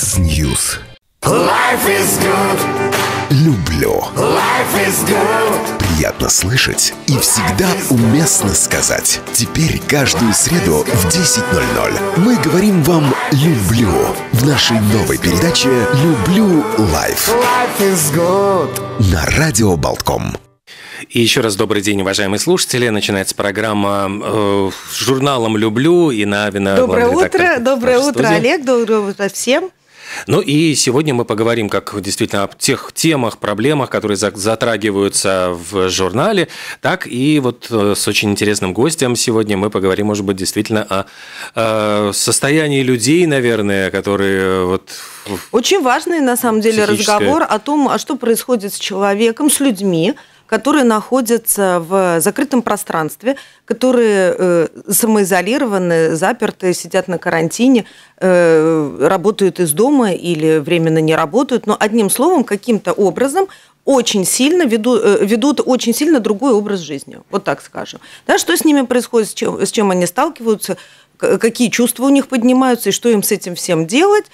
X-News. Life is good, Люблю. life is good. Приятно слышать и всегда уместно сказать. Теперь каждую среду в 10.00 мы говорим вам «люблю» в нашей новой передаче «Люблю лайф» Life is good. на Радио Болтком. И еще раз добрый день, уважаемые слушатели. Начинается программа э, с журналом «Люблю» и Навина. Доброе главный утро, доброе утро, студии. Олег, доброе утро всем. Ну и сегодня мы поговорим как действительно о тех темах, проблемах, которые за- затрагиваются в журнале, так и вот э, с очень интересным гостем сегодня мы поговорим, может быть, действительно о, э, состоянии людей, наверное, которые вот Очень важный, на самом деле, Психическое. разговор о том, а что происходит с человеком, с людьми, которые находятся в закрытом пространстве, которые э, самоизолированы, заперты, сидят на карантине, э, работают из дома или временно не работают, но одним словом, каким-то образом очень сильно ведут, э, ведут очень сильно другой образ жизни, вот так скажем. Да, что с ними происходит, с чем, с чем они сталкиваются, какие чувства у них поднимаются и что им с этим всем делать.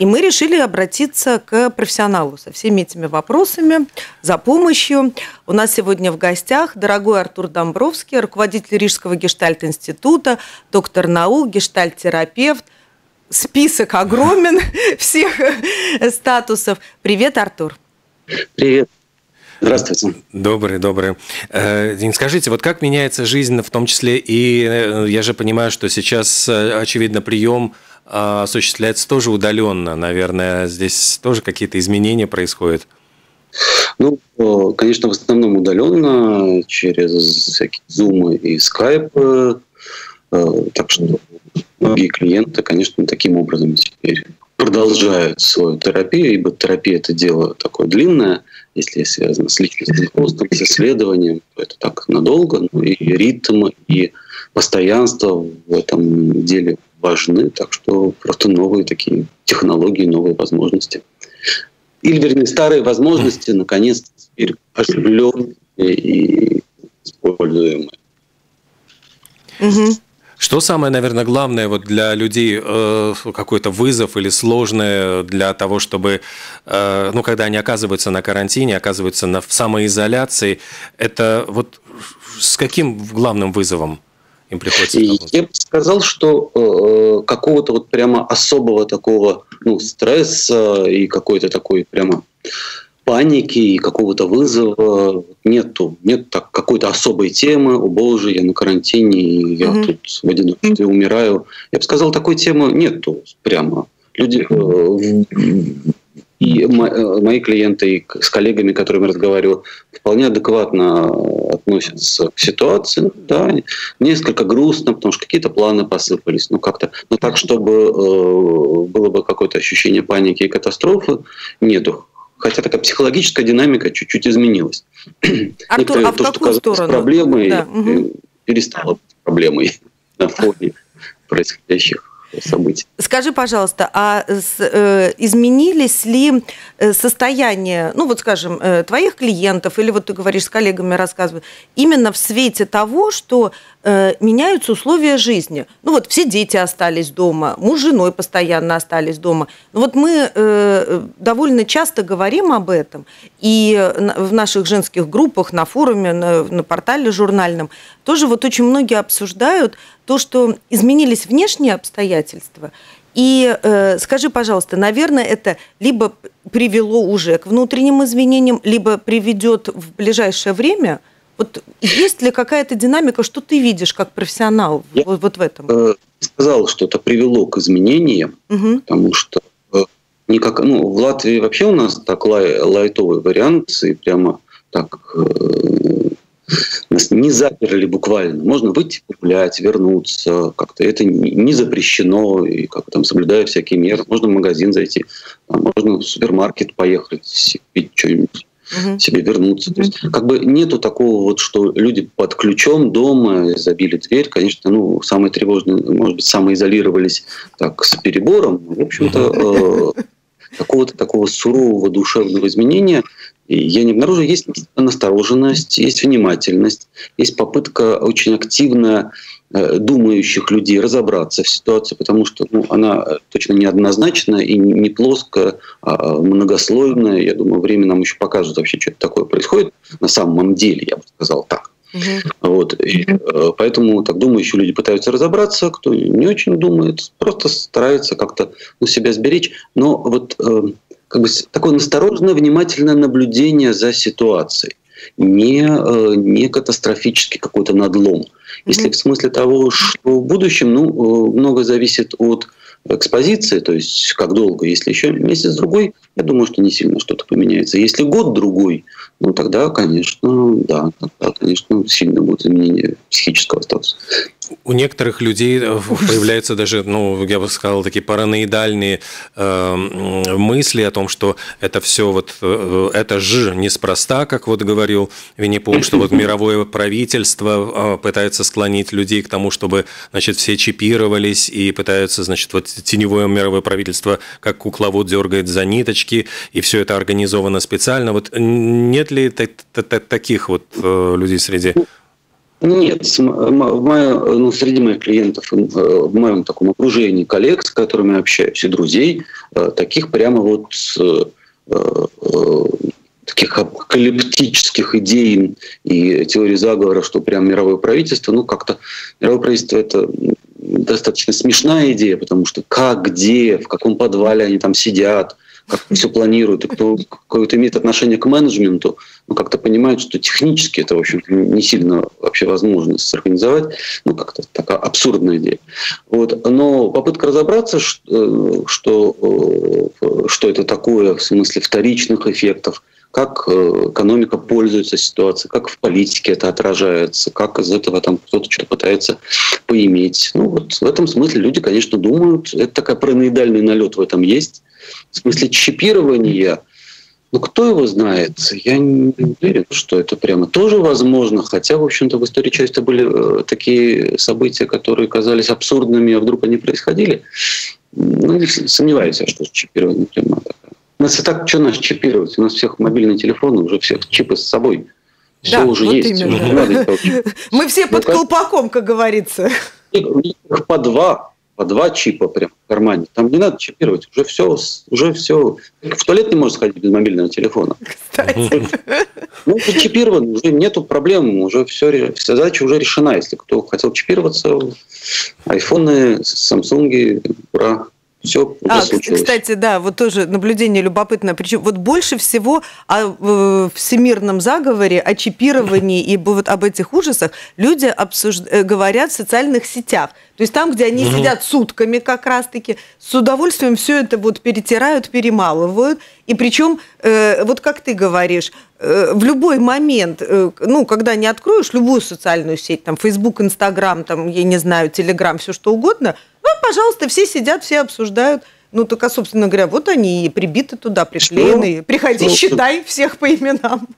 И мы решили обратиться к профессионалу со всеми этими вопросами, за помощью. У нас сегодня в гостях дорогой Артур Домбровский, руководитель Рижского гештальт-института, доктор наук, гештальт-терапевт. Список огромен всех статусов. Привет, Артур. Привет. Здравствуйте. Добрый, добрый. Э, Скажите, вот как меняется жизнь, в том числе и э, я же понимаю, что сейчас, э, очевидно, прием осуществляется тоже удаленно. Наверное, здесь тоже какие-то изменения происходят. Ну, э, конечно, в основном удаленно, через всякие зумы и скайпы. Э, Так что многие клиенты, конечно, таким образом теперь продолжают свою терапию, ибо терапия – это дело такое длинное, если связано с личностным ростом, с исследованием, то это так надолго, ну и ритм, и постоянство в этом деле важны, так что просто новые такие технологии, новые возможности. Или, вернее, старые возможности, наконец-то, теперь оживленные и используемые. Что самое, наверное, главное вот для людей, э, какой-то вызов или сложное для того, чтобы, э, ну, когда они оказываются на карантине, оказываются на, в самоизоляции, это вот с каким главным вызовом им приходится И столкнуться? я бы сказал, что э, какого-то вот прямо особого такого ну, стресса и какой-то такой прямо паники и какого-то вызова нету. Нет так, какой-то особой темы, о боже, я на карантине, и я Мгм. тут в одиночестве умираю. Я бы сказал, такой темы нету прямо. Люди, э, и э, мои клиенты, и с коллегами, которыми разговаривал, вполне адекватно относятся к ситуации. Да, несколько грустно, потому что какие-то планы посыпались, ну как-то, но так, чтобы э, было бы какое-то ощущение паники и катастрофы, нету. Хотя такая психологическая динамика чуть-чуть изменилась. Артур, а в то, что какую казалось сторону? проблемой, Да, э, перестало быть проблемой на фоне происходящих событий. Скажи, пожалуйста, а э, изменились ли э, состояние, ну вот скажем, э, твоих клиентов, или вот ты говоришь с коллегами рассказывай, именно в свете того, что меняются условия жизни? Ну вот все дети остались дома, муж с женой постоянно остались дома. Ну вот мы довольно часто говорим об этом, и в наших женских группах, на форуме, на, на портале журнальном, тоже вот очень многие обсуждают то, что изменились внешние обстоятельства. И э, скажи, пожалуйста, наверное, это либо привело уже к внутренним изменениям, либо приведет в ближайшее время. Вот есть ли какая-то динамика, что ты видишь как профессионал Я- вот, вот в этом? Э, Сказал, что это привело к изменениям, Мгм. потому что э, никак, ну, в Латвии вообще у нас так лай- лайтовый вариант, и прямо так э, нас не заперли буквально. Можно выйти погулять, вернуться, как-то это не запрещено, и как там соблюдая всякие меры. Можно в магазин зайти, можно в супермаркет поехать, купить что-нибудь Мгм. себе вернуться. То есть, как бы нету такого вот, что люди под ключом дома забили дверь. Конечно, ну, самые тревожные, может быть, самоизолировались так с перебором. В общем-то, э, какого-то такого сурового душевного изменения я не обнаружил. Есть настороженность, есть внимательность, есть попытка очень активно э, думающих людей разобраться в ситуации, потому что ну, она точно неоднозначная и не плоская, а многослойная. Я думаю, время нам еще покажет вообще, что такое происходит на самом деле, я бы сказал так. Угу. Вот. И, э, поэтому так думающие люди пытаются разобраться, кто не очень думает, просто старается как-то ну, себя сберечь. Но вот э, как бы такое настороженное, внимательное наблюдение за ситуацией не, э, не катастрофический какой-то надлом. Если mm-hmm. в смысле того, что в будущем, ну, э, много зависит от экспозиции, то есть как долго. Если еще месяц-другой, я думаю, что не сильно что-то поменяется. Если год-другой, ну тогда, конечно, да, тогда, конечно, сильно будет изменение психического статуса. У некоторых людей э, появляются даже, ну, я бы сказал, такие параноидальные э, мысли о том, что это все вот, э, это же неспроста, как вот говорил Винни-Пух, что вот мировое правительство э, пытается склонить людей к тому, чтобы, значит, все чипировались и пытаются, значит, вот теневое мировое правительство, как кукловод дергает за ниточки, и все это организовано специально. Вот нет ли таких вот э, людей среди нет, в моем, ну, среди моих клиентов, э, в моем таком окружении коллег, с которыми общаюсь, и друзей, э, таких прямо вот таких апокалиптических идей и теорий заговора, что прям мировое правительство, ну как-то мировое правительство это достаточно смешная идея, потому что как, где, в каком подвале они там сидят, как все планируют, и кто какое-то имеет отношение к менеджменту, ну, как-то понимают, что технически это, в общем не сильно вообще возможно сорганизовать. Ну, как-то такая абсурдная идея. Вот. Но попытка разобраться, что, что, что это такое в смысле вторичных эффектов, как э, экономика пользуется ситуацией, как в политике это отражается, как из этого там кто-то что-то пытается поиметь. Ну вот в этом смысле люди, конечно, думают, это такая параноидальный налет в этом есть. В смысле чипирования, ну кто его знает? Я не уверен, что это прямо тоже возможно, хотя, в общем-то, в истории часто были э, такие события, которые казались абсурдными, а вдруг они происходили. Ну, сомневаюсь, что чипирование прямо такое. У нас и так что нас чипировать? У нас всех мобильные телефоны, уже всех чипы с собой. Все да, уже вот есть. Уже Мы все под ну, колпаком, как говорится. Их по два, по два чипа прям в кармане. Там не надо чипировать, уже все, уже все. В туалет не можешь сходить без мобильного телефона. Кстати. Ну, чипирован, уже нету проблем, уже все, вся задача уже решена. Если кто хотел чипироваться, айфоны, самсунги, ура все а, кстати, да, вот тоже наблюдение любопытное. Причем вот больше всего о э, всемирном заговоре, о чипировании и вот об этих ужасах люди обсуж... Э, говорят в социальных сетях. То есть там, где они угу. сидят сутками как раз-таки, с удовольствием все это вот перетирают, перемалывают. И причем, э, вот как ты говоришь, э, в любой момент, э, ну, когда не откроешь любую социальную сеть, там, Facebook, Instagram, там, я не знаю, Telegram, все что угодно – пожалуйста, все сидят, все обсуждают. Ну, только, собственно говоря, вот они и прибиты туда, приклеены. Что? Приходи, что? считай всех по именам.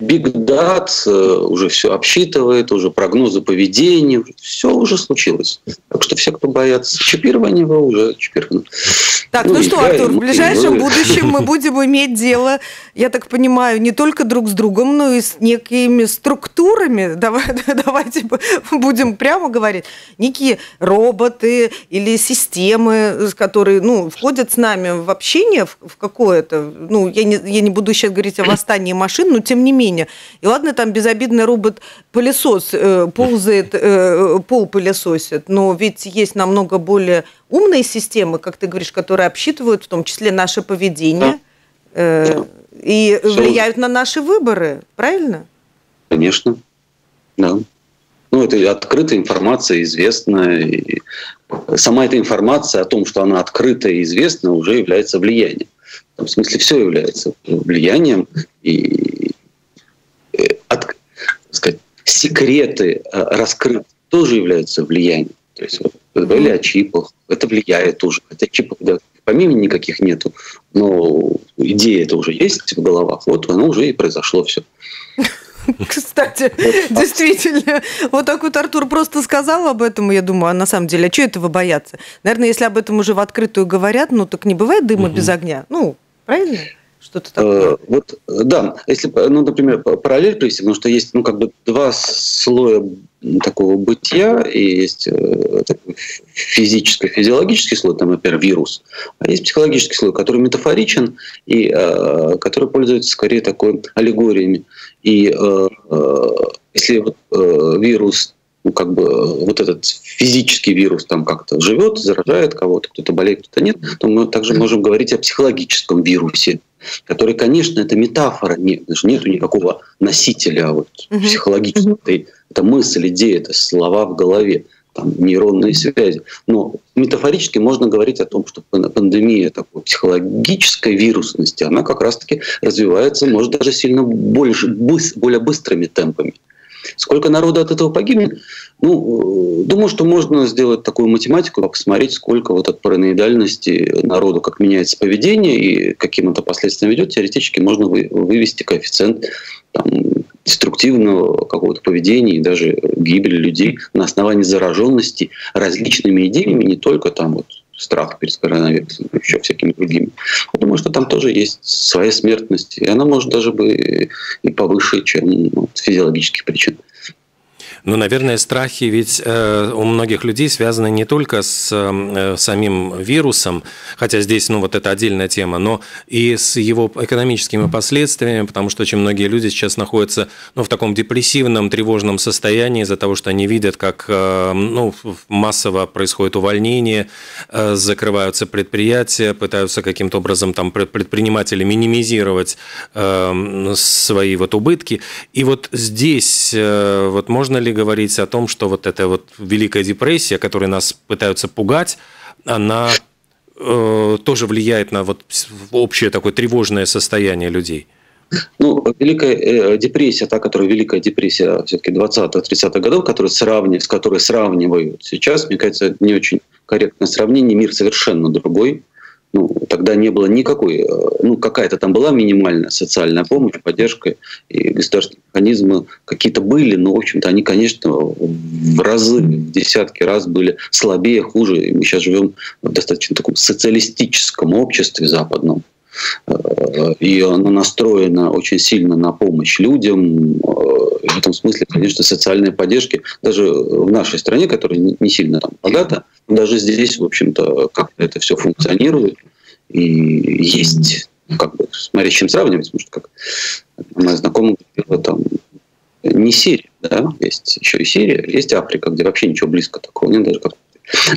Big Data э, уже все обсчитывает, уже прогнозы поведения, все уже случилось. Так что все, кто боятся чипирования, вы уже чипированы. Так, ну, ну что, Артур, в ближайшем будущем мы будем иметь дело, я так понимаю, не только друг с другом, но и с некими структурами. Давай, давайте будем прямо говорить. Некие роботы или системы, которые ну, входят с нами в общение в, в какое-то. Ну, я не, я не буду сейчас говорить о восстании машин, но тем не менее. И ладно, там безобидный робот-пылесос э, ползает, э, пол пылесосит, но ведь есть намного более умные системы, как ты говоришь, которые обсчитывают в том числе наше поведение э, и влияют на наши выборы, правильно? Конечно, да. Ну, это открытая информация, известная. И сама эта информация о том, что она открытая и известна, уже является влиянием. В смысле, все является влиянием. И э, от, сказать, секреты э, раскрыты тоже являются влиянием. То есть вот, говорили о чипах, это влияет тоже. Хотя чипов да, помимо никаких нету, но идея это уже есть в головах. Вот оно уже и произошло все. Кстати, действительно, вот так вот Артур просто сказал об этом, и я думаю, а на самом деле, а что этого бояться? Наверное, если об этом уже в открытую говорят, ну так не бывает дыма без огня. Ну, правильно? Что-то такое. Э, вот, да, если, ну, например, параллель привести, потому что есть, ну, как бы два слоя такого бытия, и есть э, такой физический, физиологический слой, там, например, вирус, а есть психологический слой, который метафоричен и э, который пользуется скорее такой аллегориями. И э, э, если вот, э, вирус ну, как бы вот этот физический вирус там как-то живет, заражает кого-то, кто-то болеет, кто-то нет, то мы также можем говорить о психологическом вирусе, который, конечно, это метафора, нет, нету никакого носителя вот, угу. психологической, это, это мысль, идея, это слова в голове, там, нейронные связи. Но метафорически можно говорить о том, что пандемия такой психологической вирусности, она как раз-таки развивается, может, даже сильно больше, более быстрыми темпами. Сколько народа от этого погибнет? Ну, думаю, что можно сделать такую математику, посмотреть, сколько вот от параноидальности народу, как меняется поведение и каким это последствиям ведет, теоретически можно вывести коэффициент там, деструктивного какого-то поведения и даже гибели людей на основании зараженности различными идеями, не только там вот страх перед коронавирусом, еще всякими другими. Я думаю, что там тоже есть своя смертность, и она может даже бы и повыше, чем от физиологических причин. Ну, наверное, страхи ведь э, у многих людей связаны не только с э, самим вирусом, хотя здесь, ну, вот это отдельная тема, но и с его экономическими последствиями, потому что очень многие люди сейчас находятся, ну, в таком депрессивном, тревожном состоянии из-за того, что они видят, как, э, ну, массово происходит увольнение, э, закрываются предприятия, пытаются каким-то образом там предприниматели минимизировать э, свои вот убытки. И вот здесь э, вот можно ли ли говорить о том, что вот эта вот Великая депрессия, которой нас пытаются пугать, она э, тоже влияет на вот общее такое тревожное состояние людей? Ну, Великая э, депрессия, та, которая Великая депрессия все-таки 20-30-х годов, которая сравнивают, с которой сравнивают сейчас, мне кажется, не очень корректное сравнение. Мир совершенно другой ну, тогда не было никакой, э, ну, какая-то там была минимальная социальная помощь, поддержка, и государственные механизмы какие-то были, но, в общем-то, они, конечно, в разы, в десятки раз были слабее, хуже. И мы сейчас живем в достаточно таком социалистическом обществе западном, э, и оно настроено очень сильно на помощь людям. В этом смысле, конечно, социальные поддержки, даже в нашей стране, которая не сильно там богата, даже здесь, в общем-то, как это все функционирует. И есть, как бы, смотря с чем сравнивать, потому что, как моя знакомая там, не Сирия, да, есть еще и Сирия, есть Африка, где вообще ничего близко такого нет, даже как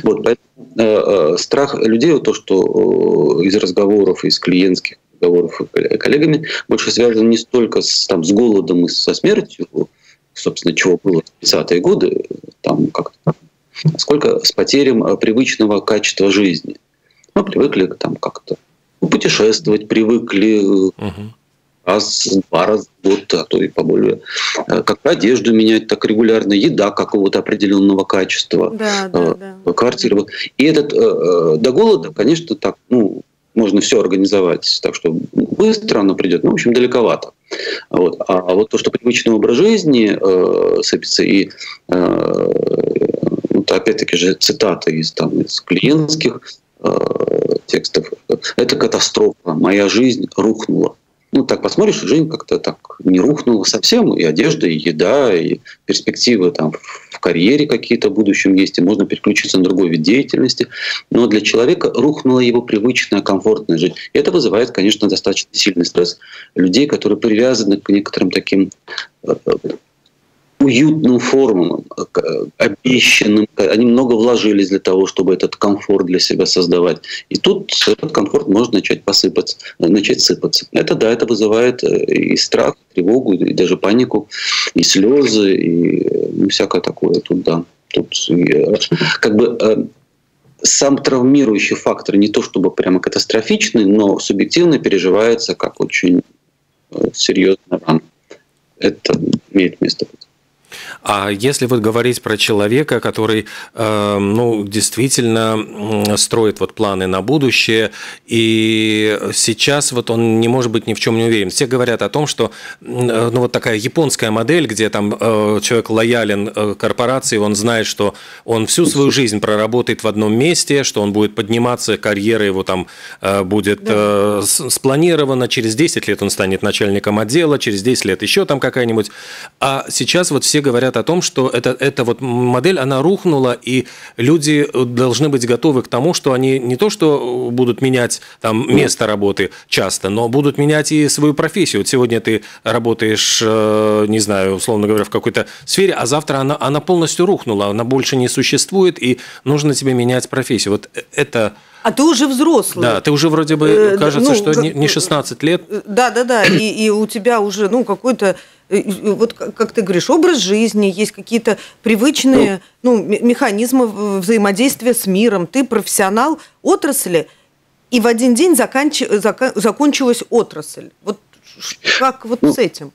вот, поэтому э, э, страх людей, то, что э, из разговоров, из клиентских разговоров с коллегами, больше связан не столько с, там, с голодом и со смертью, собственно, чего было в 30-е годы, там как-то сколько с потерем э, привычного качества жизни. Мы привыкли там как-то путешествовать, привыкли угу. раз, два раза в год, а то и поболее. Э, как одежду менять так регулярно, еда какого-то определенного качества, да, да, да. квартира. И этот до голода, конечно, так, ну, можно все организовать так, что быстро оно придет, ну, в общем, далековато. Вот. А вот то, что привычный образ жизни э, сыпется и э, опять-таки же цитаты из, там, из клиентских э, текстов. Это катастрофа. Моя жизнь рухнула. Ну, так посмотришь, жизнь как-то так не рухнула совсем. И одежда, и еда, и перспективы там в карьере какие-то в будущем есть, и можно переключиться на другой вид деятельности. Но для человека рухнула его привычная, комфортная жизнь. И это вызывает, конечно, достаточно сильный стресс людей, которые привязаны к некоторым таким э, уютным формам, обещанным. Они много вложились для того, чтобы этот комфорт для себя создавать. И тут этот комфорт может начать посыпаться, начать сыпаться. Это да, это вызывает э, и страх, и тревогу, и даже панику, и слезы, и ну, всякое такое. Тут да. Тут э, как бы э, сам травмирующий фактор не то чтобы прямо катастрофичный, но субъективно переживается как очень серьезная рана. Это имеет место быть. А если вот говорить про человека, который, э, ну, действительно строит вот планы на будущее, и сейчас вот он не может быть ни в чем не уверен. Все говорят о том, что, ну, вот такая японская модель, где там э, человек лоялен э, корпорации, он знает, что он всю свою жизнь проработает в одном месте, что он будет подниматься, карьера его там э, будет да. спланирована, через 10 лет он станет начальником отдела, через 10 лет еще там какая-нибудь. А сейчас вот все говорят о том, что это, эта вот модель, она рухнула, и люди должны быть готовы к тому, что они не то, что будут менять там место работы часто, но будут менять и свою профессию. Вот сегодня ты работаешь, не знаю, условно говоря, в какой-то сфере, а завтра она, она полностью рухнула, она больше не существует, и нужно тебе менять профессию. Вот это... А ты уже взрослый. Да, ты уже вроде бы, э, кажется, ну, что не 16 лет. Да, да, да, и, и у тебя уже, ну, какой-то э, вот как ты говоришь, образ жизни, есть какие-то привычные ну, механизмы взаимодействия с миром. Ты профессионал отрасли, и в один день заканч... закончилась отрасль. Вот как вот ну, с этим?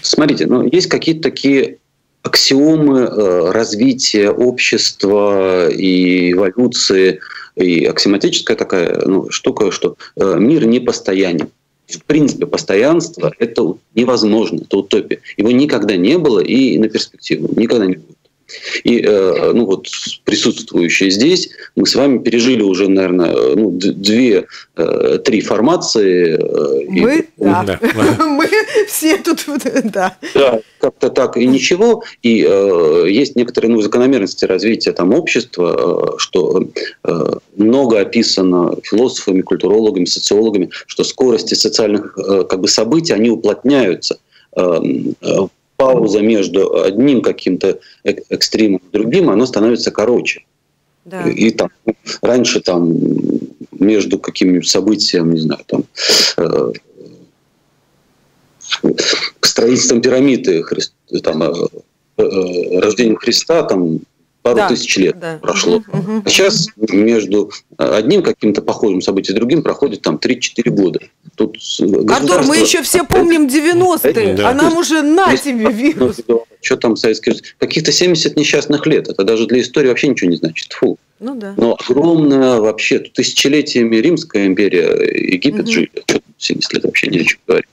Смотрите, ну, есть какие-то такие аксиомы э, развития общества и эволюции, и аксиоматическая такая ну, штука, что э, мир не постоянен. В принципе, постоянство – это невозможно, это утопия. Его никогда не было и на перспективу никогда не будет. И э, ну вот присутствующие здесь, мы с вами пережили уже, наверное, ну, две, э, три формации. Э, мы, и, да. Мы все тут, да. Да, как-то так и ничего. И э, есть некоторые ну, закономерности развития там общества, э, что э, много описано философами, культурологами, социологами, что скорости социальных э, как бы событий, они уплотняются пауза между одним каким-то экстримом и другим, она становится короче. Да. И там раньше там между каким-нибудь событием, не знаю, там э, строительством пирамиды, Христ, там, э, э, рождением Христа, там пару да, тысяч лет да. прошло. Угу, угу, а сейчас между одним каким-то похожим событием и другим проходит там 3-4 года. Тут Артур, мы еще все помним 90-е, да. а нам уже на тебе вирус. Что там Советский Союз? Каких-то 70 несчастных лет. Это даже для истории вообще ничего не значит. Фу. Ну да. Но огромная вообще, тысячелетиями Римская империя, Египет угу. жили. Что 70 лет вообще не о чем говорить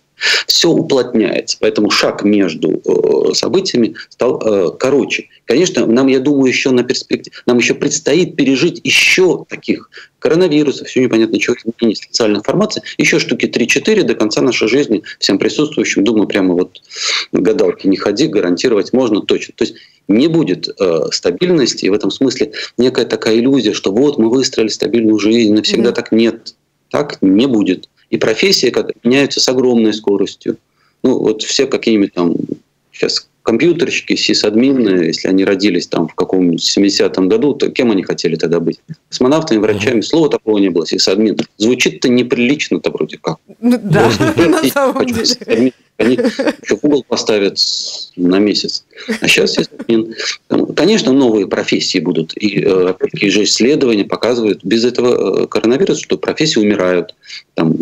все уплотняется. Поэтому шаг между э, событиями стал э, короче. Конечно, нам, я думаю, еще на перспективе, нам еще предстоит пережить еще таких коронавирусов, все непонятно чего, изменений социальной информации, еще штуки 3-4 до конца нашей жизни всем присутствующим, думаю, прямо вот гадалки не ходи, гарантировать можно точно. То есть не будет э, стабильности, и в этом смысле некая такая иллюзия, что вот мы выстроили стабильную жизнь, навсегда mm-hmm. так нет. Так не будет и профессии которые меняются с огромной скоростью. Ну, вот все какие-нибудь там сейчас компьютерщики, сисадмины, если они родились там в каком-нибудь 70-м году, то кем они хотели тогда быть? Космонавтами, врачами, слова такого не было, сисадмин. Звучит-то неприлично-то вроде как. Ну да, на самом деле. Они еще в угол поставят на месяц. А сейчас есть Конечно, новые профессии будут. И э, опять-таки же исследования показывают, без этого э, коронавируса, что профессии умирают. Там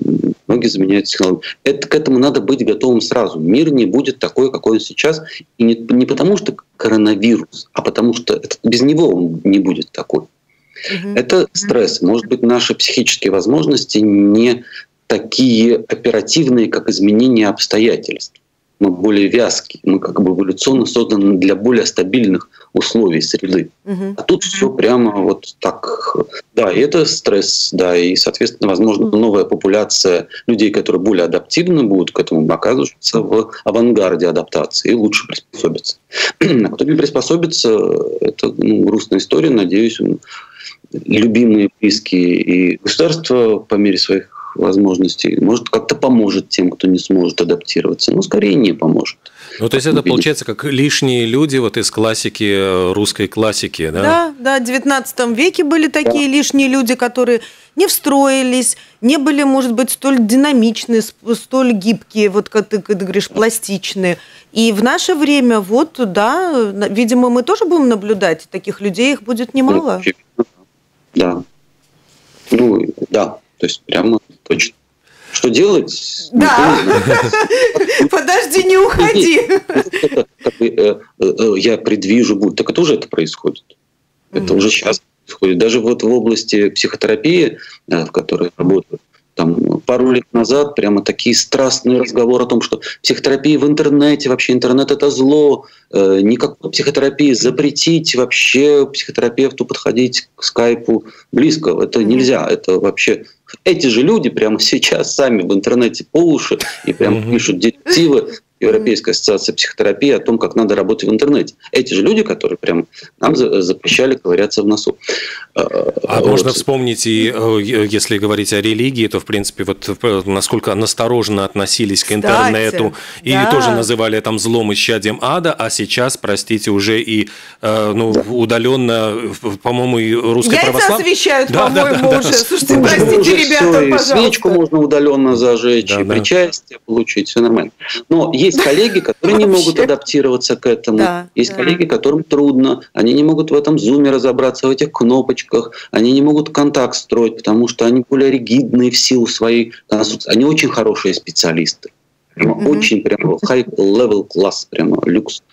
многие заменяют технологии. Это, к этому надо быть готовым сразу. Мир не будет такой, какой он сейчас. И не, не потому, что коронавирус, а потому что это, без него он не будет такой. Угу. Это стресс. Может быть, наши психические возможности не такие оперативные, как изменение обстоятельств. Мы более вязкие, мы как бы эволюционно созданы для более стабильных условий среды. Угу. А тут все прямо вот так. Да, и это стресс, да, и, соответственно, возможно, новая популяция людей, которые более адаптивны будут к этому, оказываться в авангарде адаптации и лучше приспособиться. А кто не приспособится, это ну, грустная история, надеюсь, любимые, близкие и государство по мере своих возможностей, может, как-то поможет тем, кто не сможет адаптироваться, но скорее не поможет. Ну, то есть это получается как лишние люди вот из классики, э, русской классики, да? Да, да, в 19 веке были такие да. лишние люди, которые не встроились, не были, может быть, столь динамичные, столь гибкие, вот как ты, как ты говоришь, пластичные. И в наше время, вот, да, видимо, мы тоже будем наблюдать, таких людей их будет немало. Да. Ну, да, то есть прямо точно. Что делать? Да. Подожди, не уходи. Я предвижу будет. Так это уже это происходит. Это уже сейчас происходит. Даже вот в области психотерапии, в которой работаю, там, пару лет назад прямо такие страстные разговоры о том, что психотерапия в интернете, вообще интернет это зло, э, никакой психотерапии запретить вообще психотерапевту подходить к скайпу близко. Это нельзя. Это вообще эти же люди прямо сейчас сами в интернете по уши и прямо пишут директивы Европейской ассоциации психотерапии о том, как надо работать в интернете. Эти же люди, которые прям нам запрещали ковыряться в носу. А вот. можно вспомнить, и э, если говорить о религии, то, в принципе, вот э, насколько настороженно относились к интернету, Кстати, и да. тоже называли там злом исчадием ада, а сейчас, простите, уже и э, ну, да. удаленно, по-моему, и русская Яйца православная... освещают, да, по-моему, да, да, уже. Да. Слушайте, уже, простите, уже ребята, все, пожалуйста. свечку можно удаленно зажечь, да, и да. причастие получить, все нормально. Но есть коллеги, которые не могут адаптироваться к этому. Да, есть да. коллеги, которым трудно. Они не могут в этом зуме разобраться, в этих кнопочках. Они не могут контакт строить, потому что они более ригидные в силу своей конструкции. Они очень хорошие специалисты. Прямо mm-hmm. очень прямо high level класс, прямо люкс.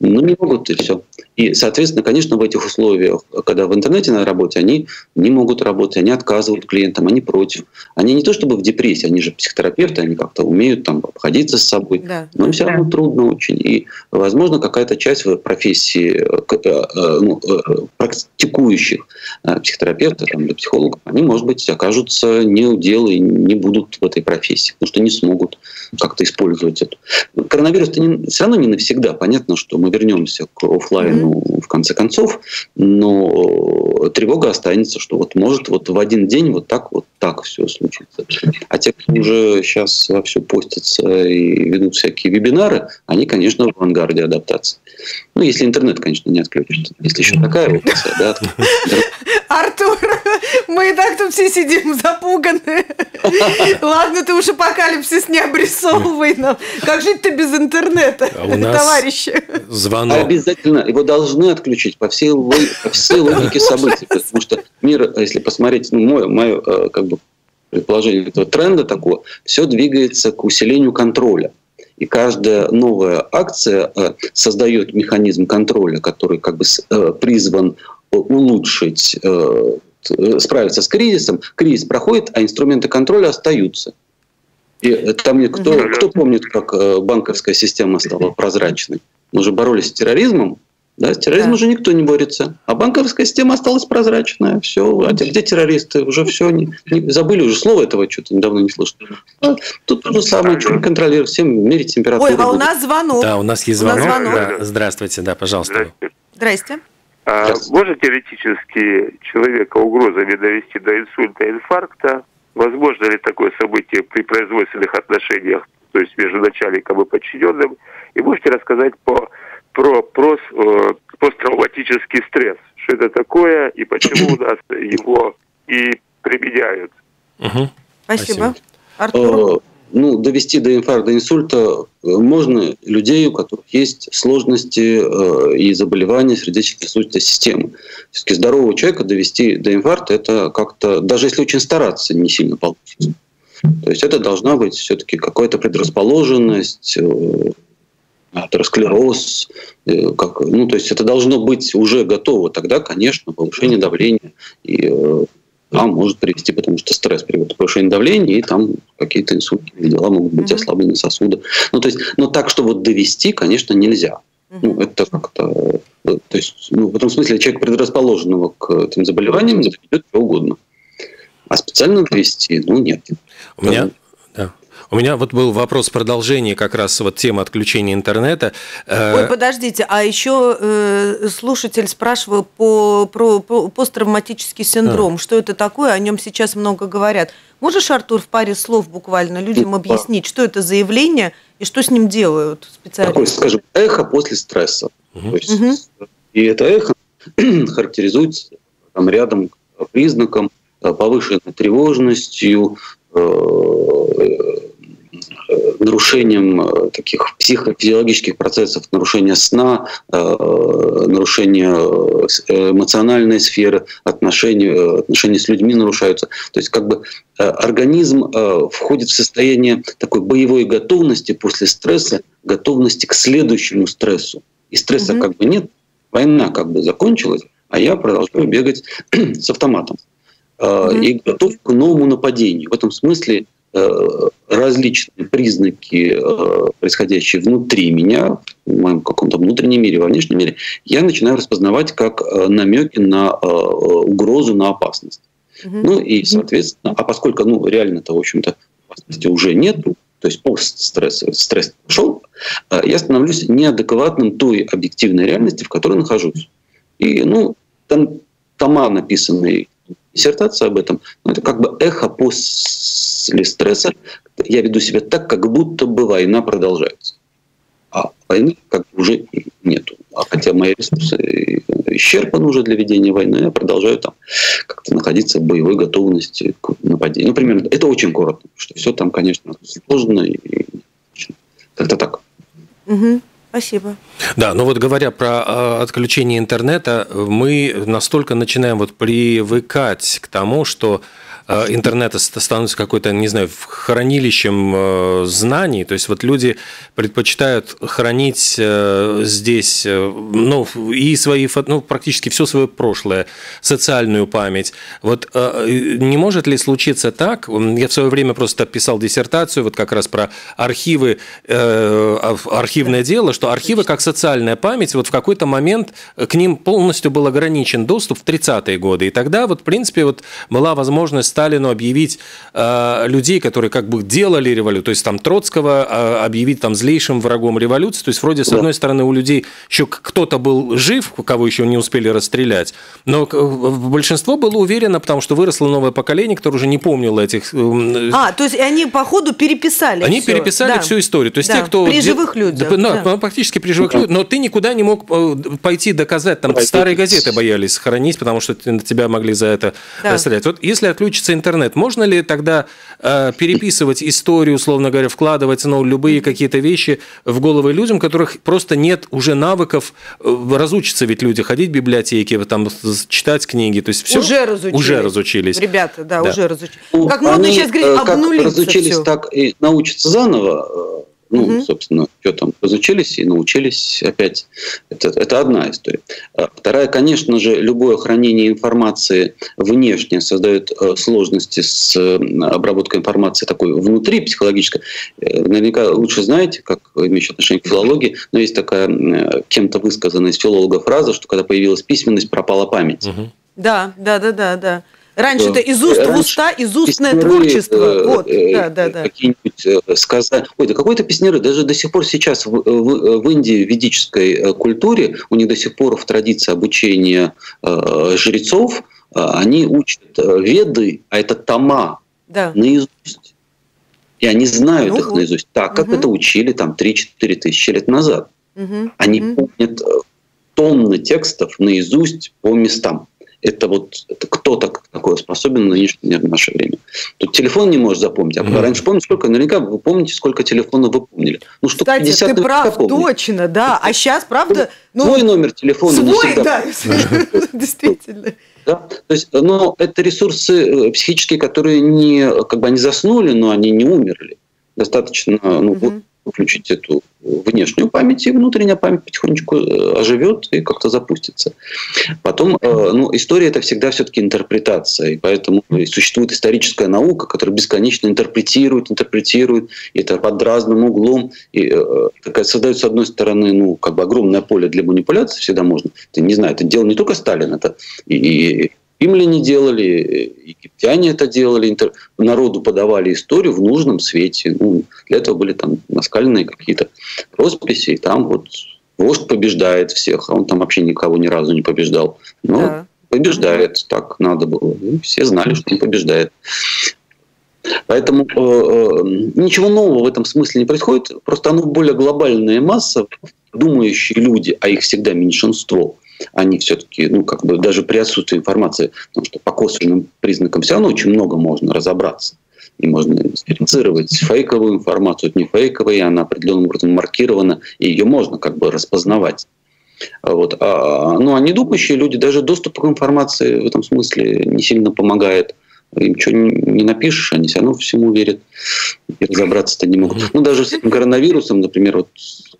Но не могут и все. И, соответственно, конечно, в этих условиях, когда в интернете на работе, они не могут работать, они отказывают клиентам, они против. Они не то чтобы в депрессии, они же психотерапевты, они как-то умеют там обходиться с собой, да. но все равно трудно очень. И, возможно, какая-то часть в профессии э, э, ну, э, практикующих психотерапевтов там, или психологов, они, может быть, окажутся не у дела и не будут в этой профессии, потому что не смогут как-то использовать это. Коронавирус не, все равно не навсегда. Понятно, что мы вернемся к офлайну в конце концов, но тревога останется, что вот может вот в один день вот так вот так все случится. А те, кто уже сейчас во все постятся и ведут всякие вебинары, они, конечно, в авангарде адаптации. Ну, если интернет, конечно, не отключится. Если еще такая опция, да. Артур, мы и так тут все сидим запуганные. Ладно, ты уж апокалипсис не обрисовывай нам. Как жить-то без интернета, а у нас товарищи? Звонок. Обязательно его должны отключить по всей, по всей логике событий. Потому что мир, если посмотреть, ну, мое, мое э, как бы предположение этого тренда такого, все двигается к усилению контроля. И каждая новая акция э, создает механизм контроля, который как бы э, призван улучшить, справиться с кризисом. Кризис проходит, а инструменты контроля остаются. И там кто, кто помнит, как банковская система стала прозрачной? Мы же боролись с терроризмом, да, с терроризмом да. уже никто не борется. А банковская система осталась прозрачная. Все. А где террористы? Уже все. Не, не, забыли уже слово этого, что-то недавно не слышали. А, тут то же самое. Что контролировать? Всем мерить температуру. Ой, а у нас звонок. Да, у нас есть звонок. нас звонок. Да. Здравствуйте, да, пожалуйста. Здрасте. А, может теоретически человека угрозами довести до инсульта, инфаркта? Возможно ли такое событие при производственных отношениях, то есть между начальником и подчиненным? И можете рассказать по про, про э, посттравматический стресс. Что это такое и почему у нас его и применяют. Угу. Спасибо. Артур? Ну, довести до инфаркта, инсульта э, можно людей, у которых есть сложности э, и заболевания сердечно-сосудистой системы. Все-таки здорового человека довести до инфаркта, это как-то, даже если очень стараться, не сильно получится. То есть это должна быть все-таки какая-то предрасположенность, э, атеросклероз, как, ну, то есть это должно быть уже готово. Тогда, конечно, повышение давления и а может привести, потому что стресс приводит к повышению давления, и там какие-то инсульты дела могут быть, ослаблены сосуды. Ну, то есть, но так, что вот довести, конечно, нельзя. Ну, это как-то... Э, то есть, ну, в этом смысле человек предрасположенного к этим заболеваниям доведет что угодно. А специально довести, ну, нет. У меня, у меня вот был вопрос в продолжении как раз вот темы отключения интернета. Э, Ой, подождите, а еще э, слушатель спрашивал по, про, про посттравматический синдром. А. Что это такое? О нем сейчас много говорят. Можешь, Артур, в паре слов буквально людям объяснить, что это за явление и что с ним делают специалисты? Такое, скажем, эхо после стресса. Угу. есть, угу. И это эхо характеризуется там, рядом признаком повышенной тревожностью, э, нарушением э, таких психофизиологических процессов, нарушение сна, нарушение эмоциональной сферы, отношений, отношения с людьми нарушаются. То есть как бы организм входит в состояние такой боевой готовности после стресса, готовности к следующему стрессу. И стресса угу. как бы нет, война как бы закончилась, а я продолжаю бегать с автоматом. Mm-hmm. И готов к новому нападению. В этом смысле э, различные признаки, э, происходящие внутри меня, в моем каком-то внутреннем мире, во внешнем мире, я начинаю распознавать как намеки на угрозу, на опасность. Угу. Ну и, соответственно, а поскольку ну, реально-то, в общем-то, опасности уже нет, то есть постстресс, стресс пошел, я становлюсь неадекватным той объективной реальности, в которой нахожусь. И, ну, там тома написанные, диссертация об этом, но это как бы эхо после стресса. Я веду себя так, как будто бы война продолжается. А войны как бы уже нету. А хотя мои ресурсы исчерпаны уже для ведения войны, я продолжаю там как-то находиться в боевой готовности к нападению. Например, это очень коротко, что все там, конечно, сложно и как-то так. Угу. Спасибо. Да, но вот говоря про а, отключение интернета, мы настолько начинаем вот привыкать к тому, что интернета становится какой-то, не знаю, хранилищем э, знаний. То есть вот люди предпочитают хранить э, здесь ну, и свои, ну, практически все свое прошлое, социальную память. Вот не может ли случиться так? Я в свое время просто писал диссертацию вот как раз про архивы, архивное дело, что архивы как социальная память, вот в какой-то момент к ним полностью был ограничен доступ в 30-е годы. И тогда вот, в принципе, вот была возможность Сталину объявить э, людей, которые как бы делали революцию, то есть там Троцкого э, объявить там злейшим врагом революции. То есть вроде с одной стороны у людей еще кто-то был жив, кого еще не успели расстрелять, но большинство было уверено, потому что выросло новое поколение, которое уже не помнило этих... Э, а, то есть они по ходу переписали Они все. переписали да. всю историю. То есть да. те, кто... При живых людях. Да, да. практически при живых людях. Но ты никуда не мог э, пойти доказать. Там старые газеты боялись хранить, потому что тебя могли за это да. расстрелять. Вот если отключится появится интернет, можно ли тогда э, переписывать историю, условно говоря, вкладывать ну, любые какие-то вещи в головы людям, которых просто нет уже навыков э, разучиться ведь люди ходить в библиотеки, там, читать книги, то есть все уже разучились. Уже разучились. Ребята, да, да. уже разучились. Ну, как можно сейчас говорить, как разучились, все. так и научатся заново ну, угу. собственно, что там, разучились и научились опять. Это, это одна история. А вторая, конечно же, любое хранение информации внешне создает э, сложности с обработкой информации такой внутри психологической. Э, наверняка лучше знаете, как имеющий отношение к филологии, но есть такая э, кем-то высказанная из филолога фраза, что когда появилась письменность, пропала память. Угу. Да, да, да, да, да. Раньше это из уст в уста, из устное творчество. Вот, э, да, да, да. Какие-нибудь э, сказания. Ой, да какой-то песнеры, даже до сих пор сейчас в, в, в Индии в ведической э, культуре, у них до сих пор в традиции обучения э, жрецов, э, они учат веды, а это тома, да. наизусть. И они знают ну, их наизусть так, как угу. это учили там 3-4 тысячи лет назад. Угу. Они угу. помнят тонны текстов наизусть по местам это вот это кто-то такое способен на нынешнее в наше время. Тут телефон не может запомнить. А mm-hmm. раньше помню, сколько, наверняка вы помните, сколько телефонов вы помнили. Ну, что Кстати, 50 ты прав, помню. точно, да. А сейчас, правда... Ну, свой номер телефона свой, не всегда. да, действительно. Да? То есть, но это ресурсы э, психические, которые не, как бы они заснули, но они не умерли. Достаточно ну, угу выключить эту внешнюю память, и внутренняя память потихонечку э, оживет и как-то запустится. Потом, э, ну, история это всегда все-таки интерпретация, и поэтому существует историческая наука, которая бесконечно интерпретирует, интерпретирует, и это под разным углом, и э, такая создает с одной стороны, ну, как бы огромное поле для манипуляции всегда можно. Ты не знаю, это дело не только Сталин, это и Римляне делали, египтяне это делали, интер... народу подавали историю в нужном свете. Ну, для этого были там наскальные какие-то росписи, и там вот вождь побеждает всех, а он там вообще никого ни разу не побеждал. Но да. побеждает, так надо было. И все знали, что он побеждает. Поэтому э, э, ничего нового в этом смысле не происходит, просто оно более глобальная масса, думающие люди, а их всегда меньшинство – они все-таки, ну, как бы даже при отсутствии информации, потому что по косвенным признакам все равно очень много можно разобраться. и можно дифференцировать фейковую информацию не фейковой, она определенным образом маркирована, и ее можно как бы распознавать. Вот. А, ну, а недумающие люди, даже доступ к информации в этом смысле не сильно помогает. Им что не напишешь, они все равно всему верят. И разобраться-то не могут. Ну, даже с коронавирусом, например, вот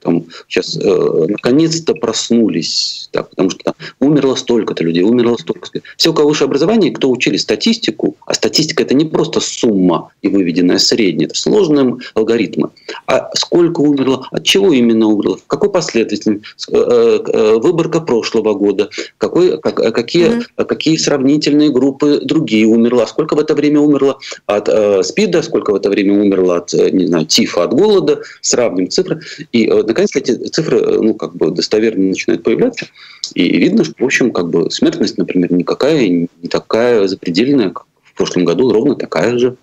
там сейчас э, наконец-то проснулись, так, потому что там умерло столько-то людей, умерло столько-то. Все, у кого высшее образование, кто учили статистику, а статистика это не просто сумма и выведенная средняя, это сложные алгоритмы. А сколько умерло, от чего именно умерло, в какой последовательности, э, э, выборка прошлого года, какой, как, какие, mm-hmm. какие сравнительные группы другие умерло, сколько в это время умерло от э, СПИДа, сколько в это время умерло от, не знаю, ТИФа, от голода, сравним цифры. И наконец эти цифры э, ну, как бы достоверно начинают появляться. И видно, что, в общем, как бы смертность, например, никакая, не такая запредельная, как в прошлом году, ровно такая же.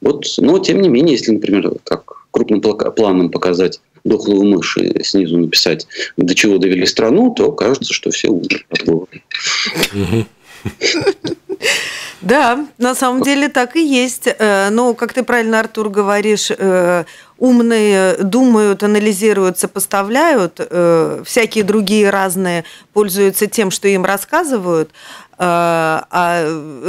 Вот, но, тем не менее, если, например, как крупным планом показать дохлую мышь и снизу написать, до чего довели страну, то кажется, что все умерли. Да, на самом деле так и есть. Э, но, как ты правильно, Артур, говоришь, э, умные думают, анализируют, сопоставляют, э, всякие другие разные пользуются тем, что им рассказывают. А, а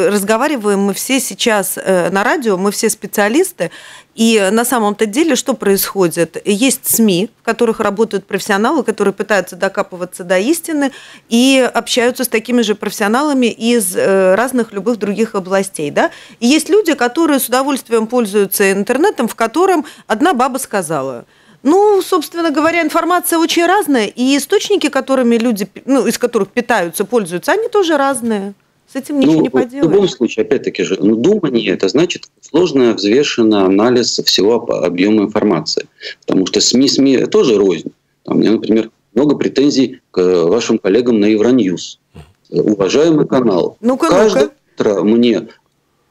разговариваем мы все сейчас э, на радио, мы все специалисты, и на самом-то деле что происходит? Есть СМИ, в которых работают профессионалы, которые пытаются докапываться до истины и общаются с такими же профессионалами из э, разных любых других областей. Да? И есть люди, которые с удовольствием пользуются интернетом, в котором одна баба сказала – ну, собственно говоря, информация очень разная, и источники, которыми люди, ну, из которых питаются, пользуются, они тоже разные. С этим ничего ну, не поделаешь. В любом случае, опять-таки же, ну, думание – это значит сложный, взвешенный анализ всего объема информации. Потому что СМИ, СМИ тоже рознь. Там, у меня, например, много претензий к вашим коллегам на Евроньюз. Уважаемый канал. Ну-ка, Каждое ну утро мне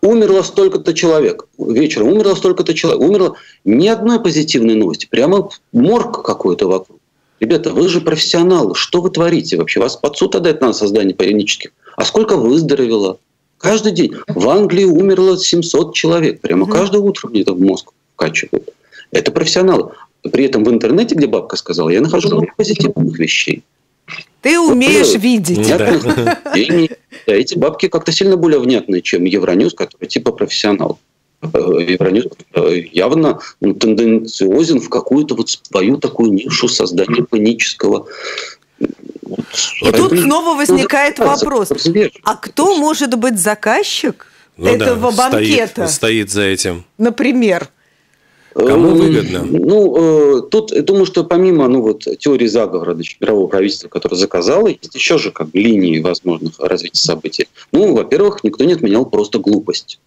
умерло столько-то человек, вечером умерло столько-то человек, умерло ни одной позитивной новости, прямо морг какой-то вокруг. Ребята, вы же профессионалы, что вы творите вообще? Вас под суд отдать на создание панических. А сколько выздоровело? Каждый день. В Англии умерло 700 человек. Прямо mm каждое утро мне это в мозг вкачивают. Это профессионалы. При этом в интернете, где бабка сказала, я нахожу много позитивных вещей. Ты умеешь вот, видеть. Да. да, эти бабки как-то сильно более внятные, чем Евроньюз, который типа профессионал. Э, Евроньюз э, явно ну, тенденциозен в какую-то вот свою такую нишу создания панического и тут снова возникает вопрос, а кто может быть заказчик ну этого да, банкета? Стоит, стоит за этим. Например. Кому эм, выгодно? Ну, э, тут, я думаю, что помимо ну, вот, теории заговора значит, мирового правительства, которое заказало, есть еще же как линии возможных развития событий. Ну, во-первых, никто не отменял просто глупость.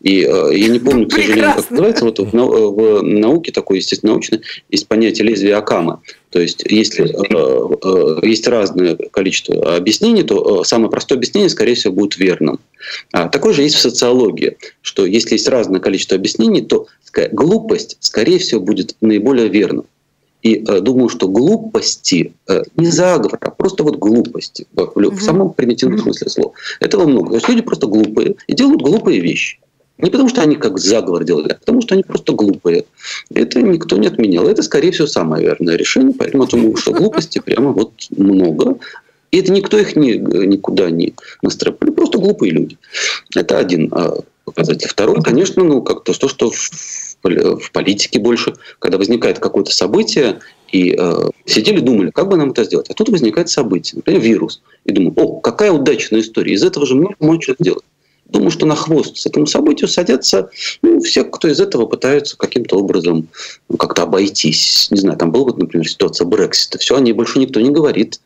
И э, я не помню, к сожалению, как называется, вот в, в науке такой, естественно, научной, есть понятие лезвия Акама. То есть, если э, э, есть разное количество объяснений, то э, самое простое объяснение, скорее всего, будет верным. А, такое же есть в социологии, что если есть разное количество объяснений, то глупость, скорее всего, будет наиболее верным. И э, думаю, что глупости, э, не заговор, а просто вот глупости, в, в, в самом примитивном смысле слова, этого много. То есть люди просто глупые и делают глупые вещи. Не потому, что они как заговор делали, а потому, что они просто глупые. Это никто не отменял. Это, скорее всего, самое верное решение. Поэтому я думаю, что глупости прямо вот много. И это никто их ни, никуда не настроил. Просто глупые люди. Это один а, показатель. Второй, конечно, ну, как-то то, что в в политике больше, когда возникает какое-то событие, и э, сидели, думали, как бы нам это сделать. А тут возникает событие, например, вирус. И думаю, о, какая удачная история. Из этого же много можно что сделать. Думаю, что на хвост с этому событию садятся ну, все, кто из этого пытаются каким-то образом ну, как-то обойтись. Не знаю, там была вот, например, ситуация Брексита. Все, о ней больше никто не говорит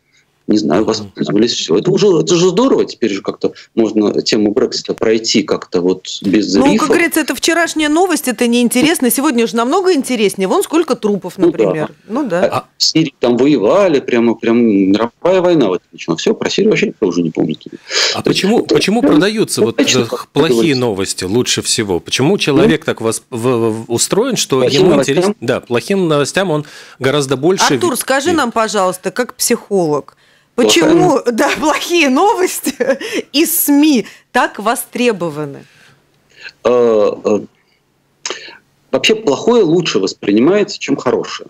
не знаю, воспользовались, все. Это уже, это же здорово, теперь же как-то можно тему Брексита пройти как-то вот без Ну, рифов. как говорится, это вчерашняя новость, это неинтересно, сегодня же намного интереснее. Вон сколько трупов, например. Ну да. Ну, да. А в Сирии там воевали, прямо прям мировая война вот начала. Все, про Сирию вообще никто уже не помнит. А То почему, есть, почему это, продаются вот плохие новости лучше всего? Почему человек ну? так вас, в, в, устроен, что ему новостям? интересно... Да, плохим новостям он гораздо больше... Артур, скажи нам, пожалуйста, как психолог, Почему, Плохая... да, плохие новости из СМИ так востребованы? А, а, вообще плохое лучше воспринимается, чем хорошее.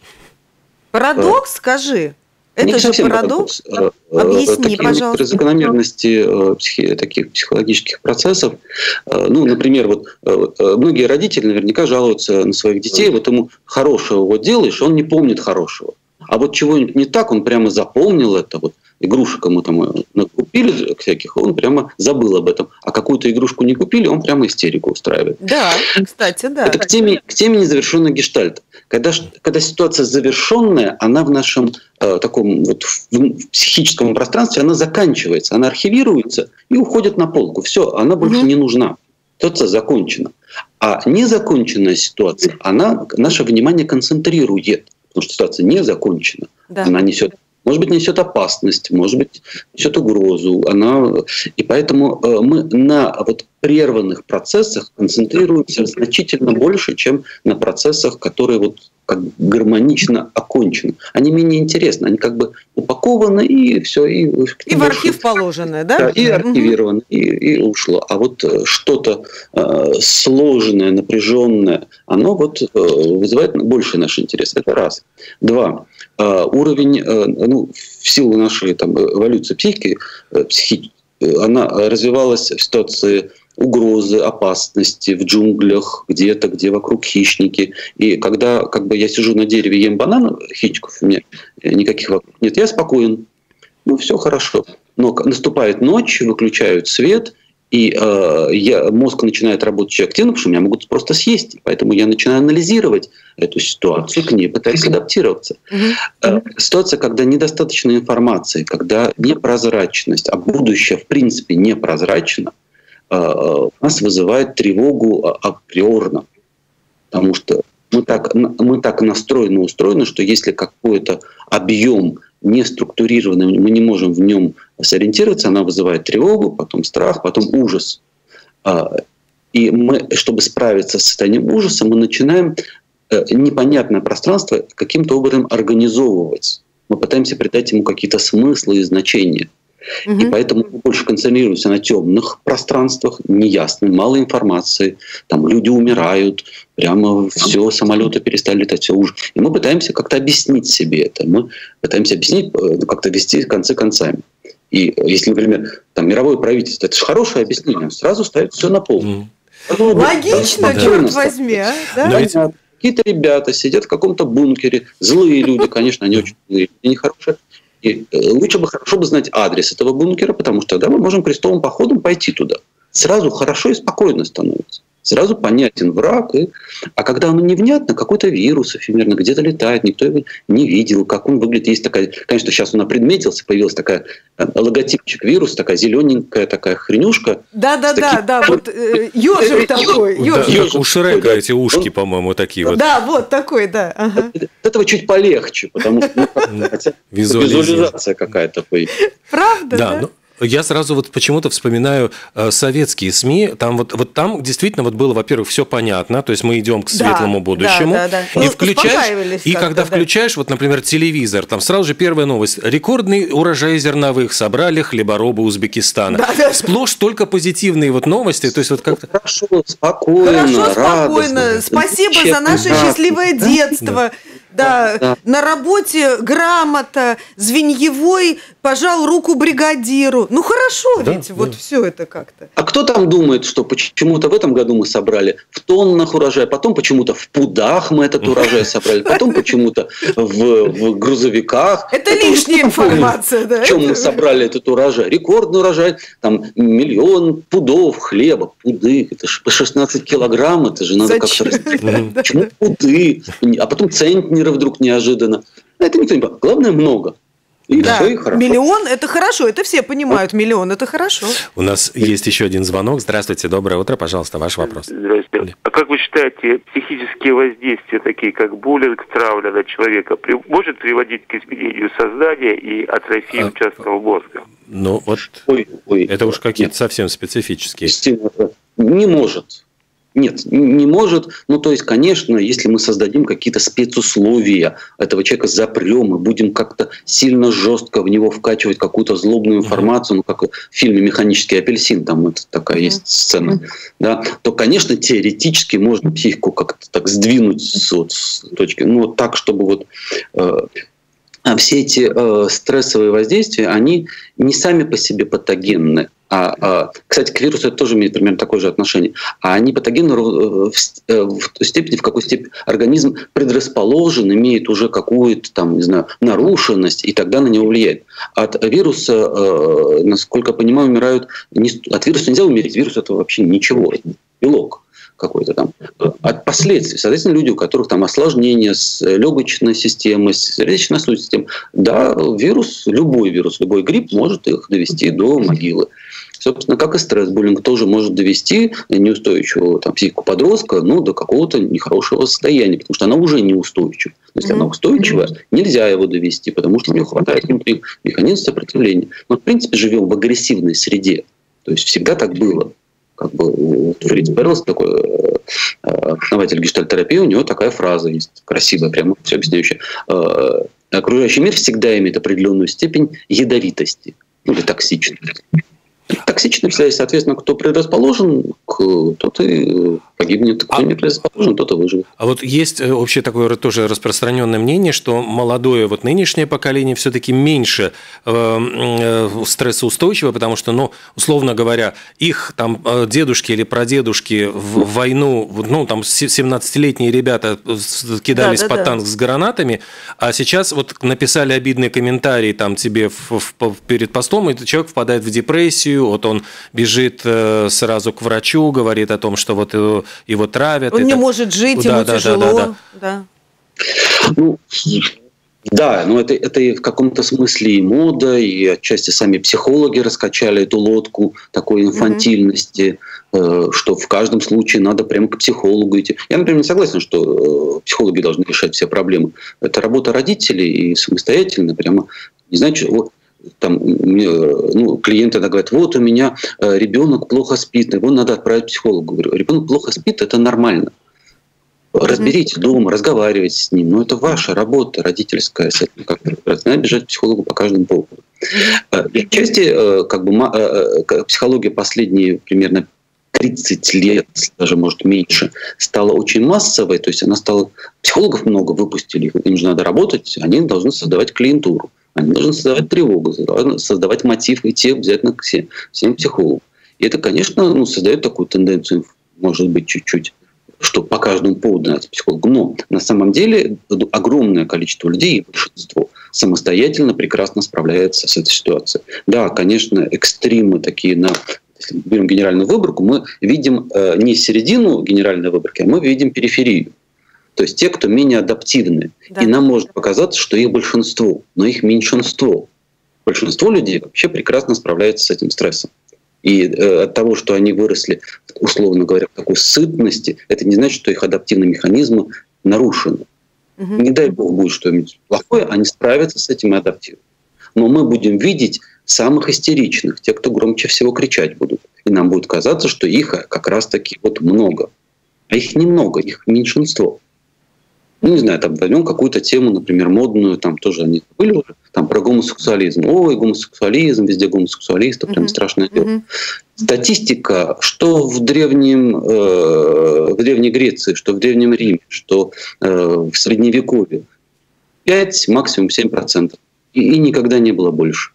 Парадокс, скажи. Это не же парадокс. парадокс. Э, Объясни, Такие пожалуйста. некоторые закономерности э, психи- таких психологических процессов. Э, Ну, например, вот э, э, многие родители наверняка жалуются на своих детей. Вот ему хорошего вот делаешь, он не помнит хорошего. А вот чего-нибудь не так, он прямо запомнил это. Вот игрушек ему там э, накупили всяких, он прямо забыл об этом. А какую-то игрушку не купили, он прямо истерику устраивает. Да, кстати, да. Это к теме, к теме незавершенного гештальта. Когда, когда ситуация завершенная, она в нашем э, таком вот в, психическом пространстве, она заканчивается, она архивируется и уходит на полку. Все, она больше Мгм. не нужна. Ситуация закончена. А незаконченная ситуация, она наше внимание концентрирует, потому что ситуация не закончена. Да. Она несет, может быть, несет опасность, может быть, несет угрозу. Она, и поэтому э, мы на вот прерванных процессах концентрируемся значительно больше, чем на процессах, которые вот как бы гармонично окончены. Они менее интересны, они как бы упакованы и все, и, И в архив положенное, да? да, и Мгм. архивировано, и, и ушло. А вот э, что-то э, сложное, напряженное, оно вот э, вызывает больше наш интерес. Это раз. Два. Э, уровень, э, ну, в силу нашей там, эволюции психики, э, психи- э, она развивалась в ситуации угрозы, опасности в джунглях, где-то, где вокруг хищники. И когда как бы я сижу на дереве, ем банан, хищников у меня э, никаких вокруг нет, я спокоен. Ну, все хорошо. Но наступает ночь, выключают свет, и э, я, мозг начинает работать очень активно, потому что меня могут просто съесть. Поэтому я начинаю анализировать эту ситуацию, к ней пытаюсь адаптироваться. Э, Ситуация, когда недостаточно информации, когда непрозрачность, а будущее в принципе непрозрачно, у нас вызывает тревогу а- априорно. Потому что мы так, мы так настроены, устроены, что если какой-то объем не структурированный, мы не можем в нем сориентироваться, она вызывает тревогу, потом страх, потом ужас. А, И мы, чтобы справиться с состоянием ужаса, мы начинаем э, непонятное пространство каким-то образом организовывать. Мы пытаемся придать ему какие-то смыслы и значения. И Мгм. поэтому мы больше концентрируемся на темных пространствах, неясной, мало информации. Там люди умирают, прямо все, самолеты перестали летать, все уже. И мы пытаемся как-то объяснить себе это. Мы пытаемся объяснить, э, ну, как-то вести концы концами. И э, если, например, там мировое правительство, это же хорошее объяснение, сразу ставит все на пол. М. Логично, Да. черт возьми, а? Да? Но ведь-. Какие-то ребята сидят в каком-то бункере, злые люди, конечно, они очень злые, люди, нехорошие. И э, лучше бы хорошо бы знать адрес этого бункера, потому что тогда мы можем крестовым походом пойти туда. Сразу хорошо и спокойно становится. Сразу понятен враг. И... А когда оно невнятно, какой-то вирус эфемерно где-то летает, никто его не видел, как он выглядит. Есть такая, конечно, сейчас он опредметился, появилась такая э, логотипчик вируса, такая зелененькая такая хренюшка. Да, да, С да, таким- да, вот ежик такой, Да, ежик. как у Шрека эти ушки, по-моему, такие вот. Да, вот такой, да. этого чуть полегче, потому что ну, Визуализировать. визуализация какая-то появилась. Правда, Да, да? ну, я сразу вот почему-то вспоминаю э, советские СМИ. Там вот, вот там действительно вот было, во-первых, все понятно, то есть мы идем к Да, светлому да, будущему. да, да. И Ну, включаешь, и когда да. включаешь, вот, например, телевизор, там сразу же первая новость: рекордный урожай зерновых собрали хлеборобы Узбекистана. Да, да. Сплошь только позитивные вот новости, то есть вот как-то. Хорошо, спокойно, Хорошо, спокойно. радостно. Спасибо за наше Да. счастливое детство. Да, Да. на работе грамота, звеньевой пожал руку бригадиру. Ну хорошо Да, ведь, да. вот все это как-то. А кто там думает, что почему-то в этом году мы собрали в тоннах урожай, потом почему-то в пудах мы этот урожай собрали, потом почему-то в, в грузовиках. Это уже лишняя информация, да? В чем мы собрали этот урожай? Рекордный урожай, там миллион пудов хлеба, пуды, это же по 16 килограмм, это же надо как-то. Почему пуды? А потом центнеры вдруг неожиданно. Это никто не понимает. Главное много. И Да, все, и хорошо. миллион это хорошо, это все понимают, миллион это хорошо. У нас есть еще один звонок. Здравствуйте, доброе утро, пожалуйста, ваш вопрос. Здравствуйте. А как вы считаете, психические воздействия, такие как буллинг, травля на человека, при- может приводить к изменению сознания и атрофии А, участков мозга? Ну вот, Ой, ой. это уж какие-то совсем специфические. Не может. Нет, не может. Ну, то есть, конечно, если мы создадим какие-то спецусловия, этого человека запрем и будем как-то сильно жестко в него вкачивать какую-то злобную информацию, ну, как в фильме «Механический апельсин», там вот такая есть сцена, да, то, конечно, теоретически можно психику как-то так сдвинуть с, вот, с точки, ну, вот так, чтобы вот э, все эти э, стрессовые воздействия, они не сами по себе патогенны. А, а, кстати, к вирусу это тоже имеет примерно такое же отношение. А они патогенны в, э, в, в той степени, в какой степени организм предрасположен, имеет уже какую-то там, не знаю, нарушенность, и тогда на него влияет. От вируса, э, насколько я понимаю, умирают... Не, от вируса нельзя умереть, вирус это вообще ничего, белок какой-то там, от последствий. Соответственно, люди, у которых там осложнения с легочной системой, с сердечно-сосудистой системой, да, вирус, любой вирус, любой грипп может их довести до могилы. Собственно, как и стресс-буллинг тоже может довести неустойчивого там, психику подростка ну, до какого-то нехорошего состояния, потому что она уже неустойчива. Но если mm-hmm. она устойчивая, нельзя его довести, потому что у нее хватает внутри механизм сопротивления. Мы, в принципе, живем в агрессивной среде. То есть всегда так было как бы Фриц Перлс такой э, основатель гештальтерапии, у него такая фраза есть, красивая, прямо все объясняющая. Э, окружающий мир всегда имеет определенную степень ядовитости или токсичности. Токсичный связь, соответственно, кто предрасположен, тот и погибнет. Кто а, не предрасположен, тот и выживет. А вот есть э, общее такое тоже распространенное мнение, что молодое вот нынешнее поколение все-таки меньше э, э, стрессоустойчиво, потому что, ну, условно говоря, их там э, дедушки или прадедушки в войну, ну, там 17-летние ребята кидались да, да, под да. танк с гранатами, а сейчас вот написали обидные комментарии там тебе в, в, перед постом, и человек впадает в депрессию, вот он бежит э, сразу к врачу, говорит о том, что вот его травят. Он не может жить, да, ему да, тяжело. Да, да, да. Ну, да, но это, это и в каком-то смысле и мода, и отчасти сами психологи раскачали эту лодку такой инфантильности, mm-hmm. что в каждом случае надо прямо к психологу идти. Я, например, не согласен, что э, психологи должны решать все проблемы. Это работа родителей и самостоятельно прямо не знаю, что, там, ну, клиенты иногда говорят, вот у меня э, ребенок плохо спит, его надо отправить к психологу. Говорю, ребенок плохо спит, это нормально. Разберите дома, разговаривайте с ним. Но это ваша работа родительская. С этим как Надо бежать к психологу по каждому поводу. Э, части э, как бы, психология последние примерно 30 лет, даже может меньше, стала очень массовой, то есть она стала... Психологов много выпустили, им же надо работать, они должны создавать клиентуру. Они должны создавать тревогу, создавать мотив идти обязательно к всем, всем психологам. И это, конечно, ну, создает такую тенденцию, может быть, чуть-чуть, что по каждому поводу найти психолога. Но на самом деле огромное количество людей, большинство, самостоятельно прекрасно справляется с этой ситуацией. Да, конечно, экстримы такие на если мы берем генеральную выборку, мы видим э, не середину генеральной выборки, а мы видим периферию. То есть те, кто менее адаптивны. Да. И нам может показаться, что их большинство, но их меньшинство. Большинство людей вообще прекрасно справляется с этим стрессом. И э, от того, что они выросли, условно говоря, в такой сытности, это не значит, что их адаптивные механизмы нарушены. Угу. Не дай бог будет что-нибудь плохое, они справятся с этим и адаптируют. Но мы будем видеть самых истеричных, тех, кто громче всего кричать будут. И нам будет казаться, что их как раз-таки вот много. А их немного, их меньшинство ну, не знаю, там возьмем какую-то тему, например, модную, там тоже они были уже, там про гомосексуализм. Ой, гомосексуализм, везде гомосексуалисты, прям страшное дело. Mm-hmm. Статистика, что в древнем, э, в древней Греции, что в древнем Риме, что э, в средневековье, 5, максимум 7%. И, и никогда не было больше.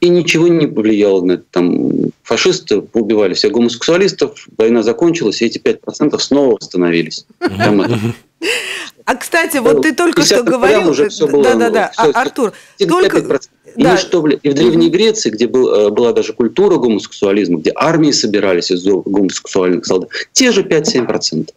И ничего не повлияло на это. Там фашисты убивали всех гомосексуалистов, война закончилась, и эти 5% снова восстановились. Там а, кстати, вот ты только что говорил... Уже все было, Да-да-да, а, Артур, только... И, да. что, и в Древней Греции, где был, э, была даже культура гомосексуализма, где армии собирались из гомосексуальных солдат, те же 5-7%.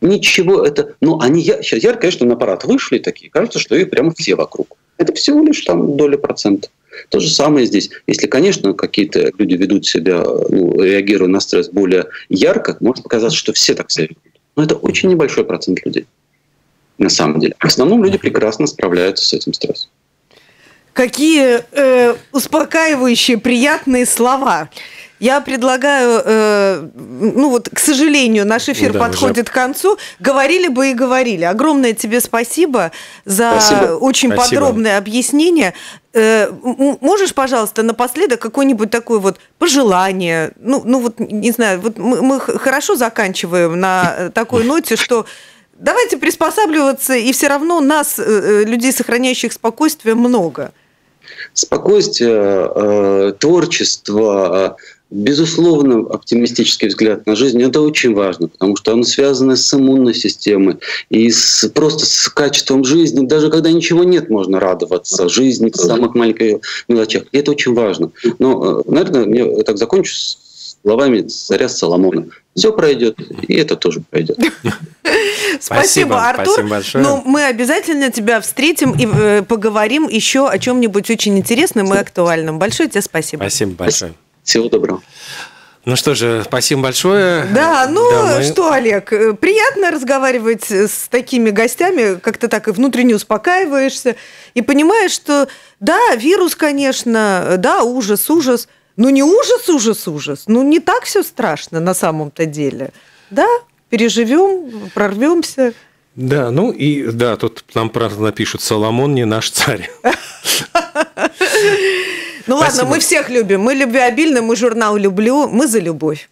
Ничего это... Ну, они сейчас ярко, конечно, на аппарат вышли такие, кажется, что их прямо все вокруг. Это всего лишь там доля процента. То же самое здесь. Если, конечно, какие-то люди ведут себя, ну, реагируя на стресс более ярко, может показаться, что все так себя ведут. Но это очень небольшой процент людей. На самом деле. В основном люди прекрасно справляются с этим стрессом. Какие э, успокаивающие, приятные слова. Я предлагаю, э, ну вот, к сожалению, наш эфир Да, подходит к концу. Говорили бы и говорили. Огромное тебе спасибо за Спасибо. очень Спасибо. подробное объяснение. Э, можешь, пожалуйста, напоследок какое-нибудь такое вот пожелание? Ну, ну вот, не знаю, вот мы, мы хорошо заканчиваем на э, такой ноте, что давайте приспосабливаться, и все равно нас, э, э, людей, сохраняющих спокойствие, много. Спокойствие, э, творчество, э, безусловно, оптимистический взгляд на жизнь – это очень важно, потому что оно связано с иммунной системой и с, просто с качеством жизни. Даже когда ничего нет, можно радоваться жизни в самых маленьких мелочах. И это очень важно. Но, э, наверное, я так закончу с словами царя Соломона. Все пройдет, и это тоже пройдет. Спасибо, Спасибо, Артур. спасибо большое. Ну, мы обязательно тебя встретим и э, поговорим еще о чем-нибудь очень интересном и актуальном. Большое тебе спасибо. Спасибо большое. Всего доброго. Ну что же, спасибо большое. Да, ну Да, мы- что, Олег, э, приятно разговаривать с такими гостями, как-то так и внутренне успокаиваешься и понимаешь, что да, вирус, конечно, да, ужас, ужас, но не ужас, ужас, ужас, ну не так все страшно на самом-то деле. Да, переживем, прорвемся. Да, ну и да, тут нам правда напишут Соломон не наш царь. Ну ладно, Спасибо. мы всех любим. Мы любвеобильны, мы журнал «Люблю», мы за любовь.